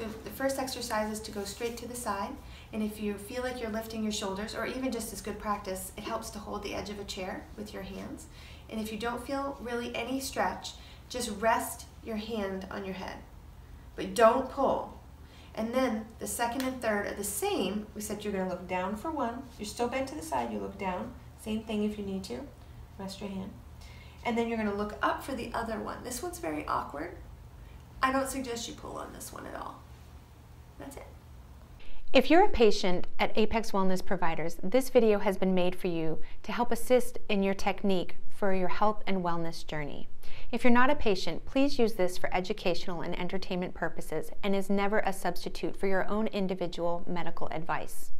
So the first exercise is to go straight to the side. And if you feel like you're lifting your shoulders, or even just as good practice, it helps to hold the edge of a chair with your hands. And if you don't feel really any stretch, just rest your hand on your head. But don't pull. And then the second and third are the same. We said you're going to look down for one. You're still bent to the side. You look down. Same thing if you need to. Rest your hand. And then you're going to look up for the other one. This one's very awkward. I don't suggest you pull on this one at all. If you're a patient at Apex Wellness Providers, this video has been made for you to help assist in your technique for your health and wellness journey. If you're not a patient, please use this for educational and entertainment purposes and is never a substitute for your own individual medical advice.